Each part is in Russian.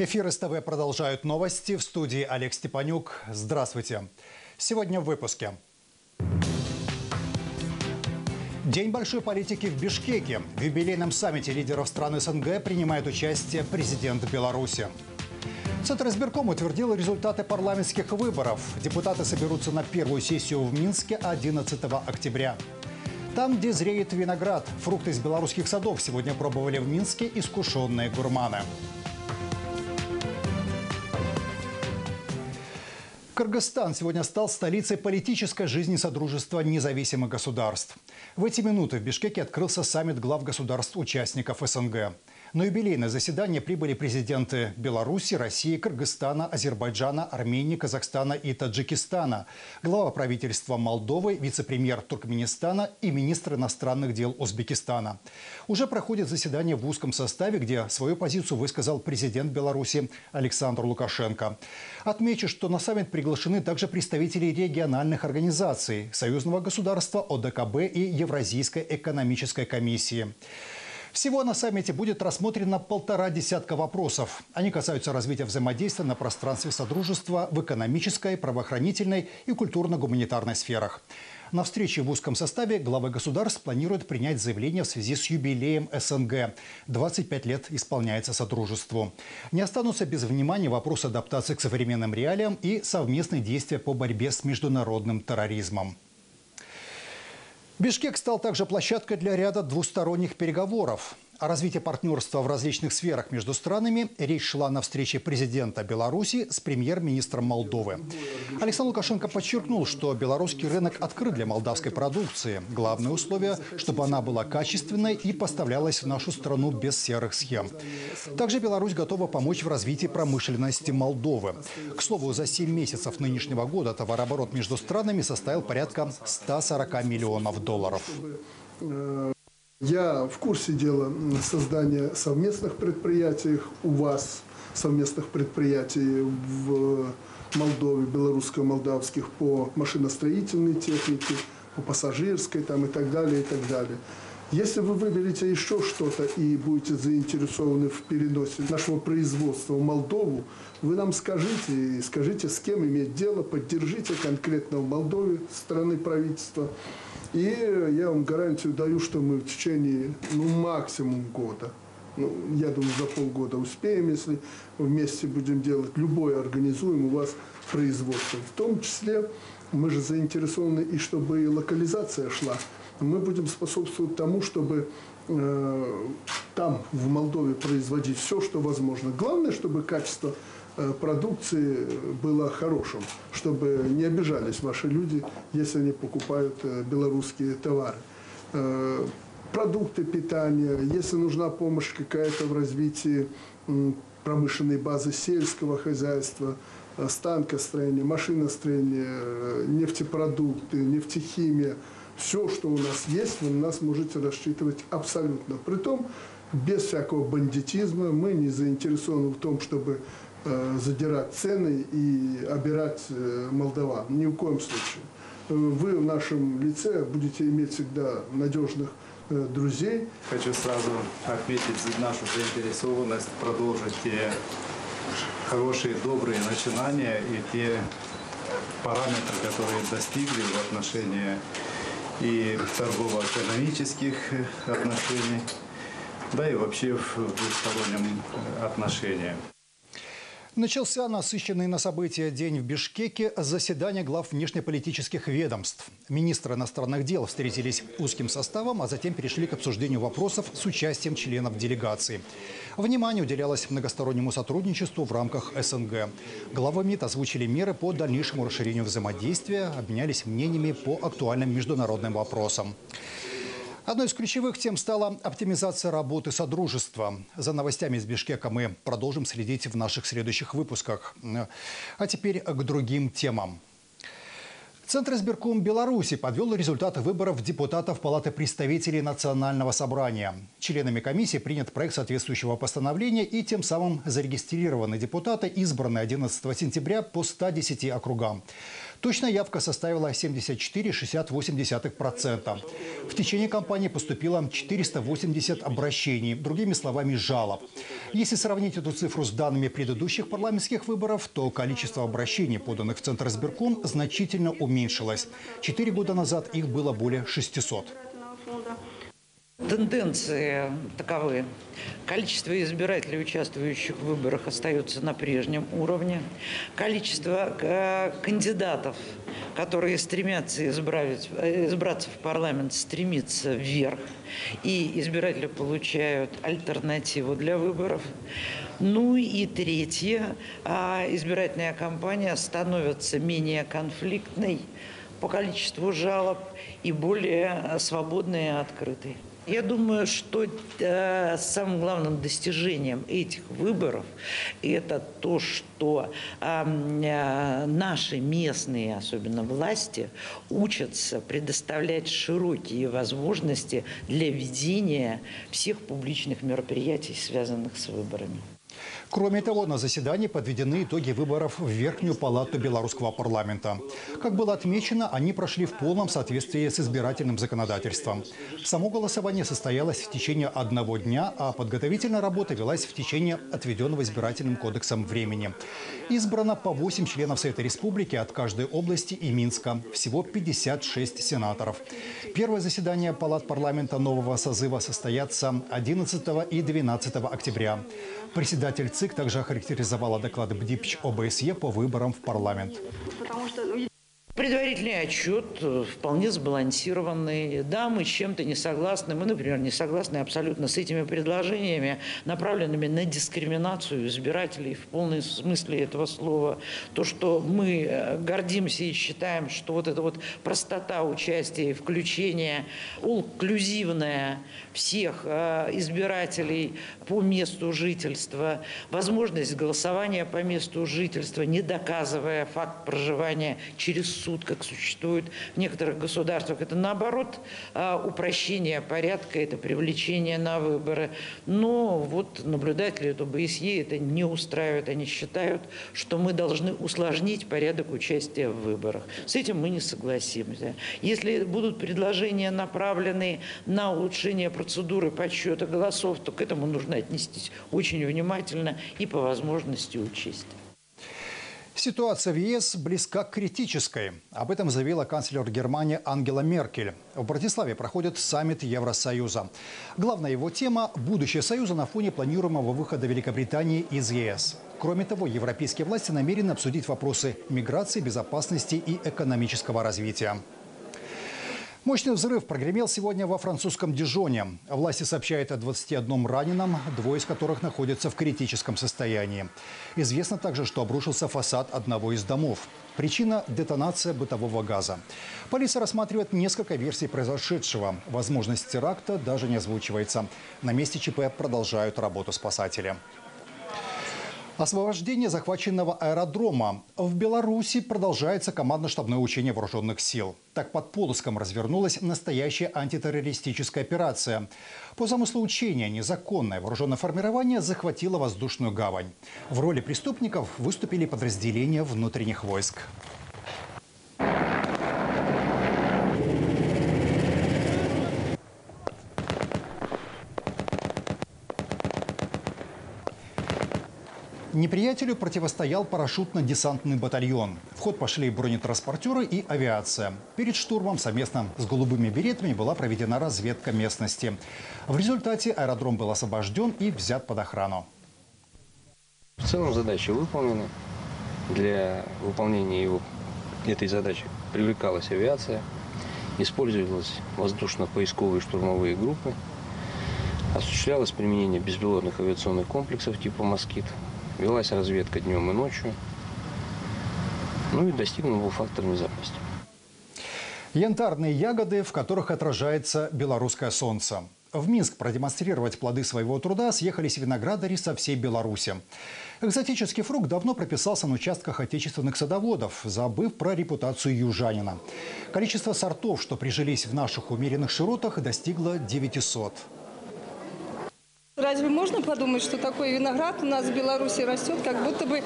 Эфир СТВ продолжают новости. В студии Олег Степанюк. Здравствуйте. Сегодня в выпуске. День большой политики в Бишкеке. В юбилейном саммите лидеров стран СНГ принимает участие президент Беларуси. Центр избирком утвердил результаты парламентских выборов. Депутаты соберутся на первую сессию в Минске 11 октября. Там, где зреет виноград, фрукты из белорусских садов сегодня пробовали в Минске искушенные гурманы. Кыргызстан сегодня стал столицей политической жизни Содружества независимых государств. В эти минуты в Бишкеке открылся саммит глав государств-участников СНГ. На юбилейное заседание прибыли президенты Беларуси, России, Кыргызстана, Азербайджана, Армении, Казахстана и Таджикистана, глава правительства Молдовы, вице-премьер Туркменистана и министр иностранных дел Узбекистана. Уже проходит заседание в узком составе, где свою позицию высказал президент Беларуси Александр Лукашенко. Отмечу, что на саммит приглашены также представители региональных организаций, союзного государства, ОДКБ и Евразийской экономической комиссии. Всего на саммите будет рассмотрено полтора десятка вопросов. Они касаются развития взаимодействия на пространстве Содружества в экономической, правоохранительной и культурно-гуманитарной сферах. На встрече в узком составе главы государств планируют принять заявление в связи с юбилеем СНГ. 25 лет исполняется Содружеству. Не останутся без внимания вопросы адаптации к современным реалиям и совместные действия по борьбе с международным терроризмом. Бишкек стал также площадкой для ряда двусторонних переговоров. О развитии партнерства в различных сферах между странами речь шла на встрече президента Беларуси с премьер-министром Молдовы. Александр Лукашенко подчеркнул, что белорусский рынок открыт для молдавской продукции. Главное условие, чтобы она была качественной и поставлялась в нашу страну без серых схем. Также Беларусь готова помочь в развитии промышленности Молдовы. К слову, за 7 месяцев нынешнего года товарооборот между странами составил порядка 140 миллионов долларов. Я в курсе дела создания совместных предприятий у вас, совместных предприятий в Молдове, белорусско-молдавских по машиностроительной технике, по пассажирской там и так далее, и так далее. Если вы выберете еще что-то и будете заинтересованы в переносе нашего производства в Молдову, вы нам скажите, скажите, с кем иметь дело, поддержите конкретно в Молдове страны правительства. И я вам гарантию даю, что мы в течение ну, максимум года, ну, я думаю, за полгода успеем, если вместе будем делать, любое организуем у вас производство. В том числе мы же заинтересованы и чтобы локализация шла. Мы будем способствовать тому, чтобы э, там, в Молдове, производить все, что возможно. Главное, чтобы качество Э, продукции было хорошим, чтобы не обижались ваши люди, если они покупают э, белорусские товары. Э, продукты питания, если нужна помощь какая-то в развитии промышленной базы сельского хозяйства, станкостроения, машиностроения, нефтепродукты, нефтехимия, все, что у нас есть, вы на нас можете рассчитывать абсолютно. Притом, без всякого бандитизма, мы не заинтересованы в том, чтобы Э, задирать цены и обирать э, молдаван. Ни в коем случае. Э, вы в нашем лице будете иметь всегда надежных друзей. Хочу сразу отметить нашу заинтересованность продолжить те хорошие, добрые начинания и те параметры, которые достигли в отношении и торгово-экономических отношений, да и вообще в двустороннем отношении. Начался насыщенный на события день в Бишкеке заседание глав внешнеполитических ведомств. Министры иностранных дел встретились узким составом, а затем перешли к обсуждению вопросов с участием членов делегации. Внимание уделялось многостороннему сотрудничеству в рамках СНГ. Главы МИД озвучили меры по дальнейшему расширению взаимодействия, обменялись мнениями по актуальным международным вопросам. Одной из ключевых тем стала оптимизация работы Содружества. За новостями из Бишкека мы продолжим следить в наших следующих выпусках. А теперь к другим темам. Центр избирком Беларуси подвел результаты выборов депутатов Палаты представителей Национального собрания. Членами комиссии принят проект соответствующего постановления и тем самым зарегистрированы депутаты, избранные 11 сентября по 110 округам. Точная явка составила 74,68%. В течение кампании поступило 480 обращений, другими словами, жалоб. Если сравнить эту цифру с данными предыдущих парламентских выборов, то количество обращений, поданных в Центр избирком, значительно уменьшилось. Четыре года назад их было более 600. Тенденции таковы. Количество избирателей, участвующих в выборах, остается на прежнем уровне. Количество э, кандидатов, которые стремятся избрать, э, избраться в парламент, стремится вверх. И избиратели получают альтернативу для выборов. Ну и третье, а избирательная кампания становится менее конфликтной по количеству жалоб и более свободной и открытой. Я думаю, что э, самым главным достижением этих выборов это то, что э, наши местные, особенно власти, учатся предоставлять широкие возможности для ведения всех публичных мероприятий, связанных с выборами. Кроме того, на заседании подведены итоги выборов в Верхнюю палату белорусского парламента. Как было отмечено, они прошли в полном соответствии с избирательным законодательством. Само голосование состоялось в течение одного дня, а подготовительная работа велась в течение отведенного избирательным кодексом времени. Избрано по 8 членов Совета Республики от каждой области и Минска. Всего 56 сенаторов. Первое заседание палат парламента нового созыва состоятся 11 и 12 октября. Председатель ЦИК также охарактеризовала доклад БДИПЧ ОБСЕ по выборам в парламент. Предварительный отчет э, вполне сбалансированный. Да, мы с чем-то не согласны. Мы, например, не согласны абсолютно с этими предложениями, направленными на дискриминацию избирателей в полном смысле этого слова. То, что мы э, гордимся и считаем, что вот эта вот простота участия и включения, инклюзивная всех э, избирателей по месту жительства, возможность голосования по месту жительства, не доказывая факт проживания через суд, суд, как существует в некоторых государствах. Это наоборот а, упрощение порядка, это привлечение на выборы. Но вот наблюдатели ОБСЕ это не устраивает. Они считают, что мы должны усложнить порядок участия в выборах. С этим мы не согласимся. Если будут предложения, направленные на улучшение процедуры подсчета голосов, то к этому нужно отнестись очень внимательно и по возможности учесть. Ситуация в ЕС близка к критической. Об этом заявила канцлер Германии Ангела Меркель. В Братиславе проходит саммит Евросоюза. Главная его тема – будущее Союза на фоне планируемого выхода Великобритании из ЕС. Кроме того, европейские власти намерены обсудить вопросы миграции, безопасности и экономического развития. Мощный взрыв прогремел сегодня во французском Дижоне. Власти сообщают о 21 раненом, двое из которых находятся в критическом состоянии. Известно также, что обрушился фасад одного из домов. Причина – детонация бытового газа. Полиция рассматривает несколько версий произошедшего. Возможность теракта даже не озвучивается. На месте ЧП продолжают работу спасатели. Освобождение захваченного аэродрома. В Беларуси продолжается командно-штабное учение вооруженных сил. Так под Полоском развернулась настоящая антитеррористическая операция. По замыслу учения незаконное вооруженное формирование захватило воздушную гавань. В роли преступников выступили подразделения внутренних войск. Неприятелю противостоял парашютно-десантный батальон. В ход пошли бронетранспортеры и авиация. Перед штурмом совместно с голубыми беретами была проведена разведка местности. В результате аэродром был освобожден и взят под охрану. В целом задачи выполнены. Для выполнения его, этой задачи привлекалась авиация, использовались воздушно-поисковые штурмовые группы, осуществлялось применение беспилотных авиационных комплексов типа «Москит», Велась разведка днем и ночью. Ну и достигнут был фактор внезапности. Янтарные ягоды, в которых отражается белорусское солнце. В Минск продемонстрировать плоды своего труда съехались виноградари со всей Беларуси. Экзотический фрукт давно прописался на участках отечественных садоводов, забыв про репутацию южанина. Количество сортов, что прижились в наших умеренных широтах, достигло 900. Разве можно подумать, что такой виноград у нас в Беларуси растет, как будто бы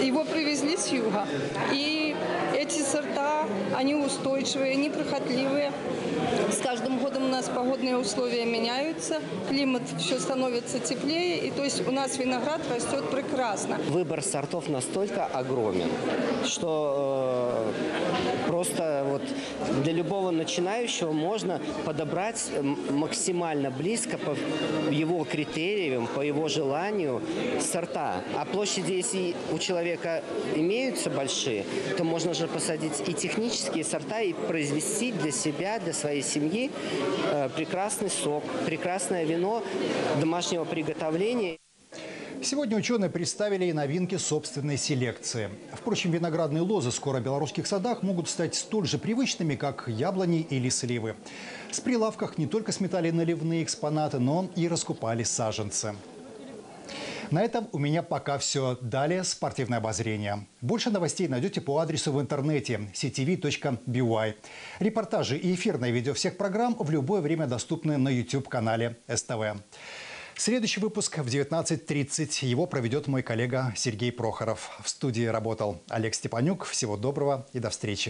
его привезли с юга. И эти сорта, они устойчивые, они прихотливые. С каждым годом у нас погодные условия меняются, климат все становится теплее, и то есть у нас виноград растет прекрасно. Выбор сортов настолько огромен, что э, просто вот для любого начинающего можно подобрать максимально близко по его критериям, по его желанию сорта. А площади, если у человека имеются большие, то можно же посадить и технические сорта и произвести для себя, для своей семьи э, прекрасный сок, прекрасное вино домашнего приготовления. Сегодня ученые представили и новинки собственной селекции. Впрочем, виноградные лозы скоро в белорусских садах могут стать столь же привычными, как яблони или сливы. С прилавках не только сметали наливные экспонаты, но и раскупали саженцы. На этом у меня пока все. Далее спортивное обозрение. Больше новостей найдете по адресу в интернете ctv.by. Репортажи и эфирное видео всех программ в любое время доступны на YouTube-канале СТВ. Следующий выпуск в 19.30. Его проведет мой коллега Сергей Прохоров. В студии работал Олег Степанюк. Всего доброго и до встречи.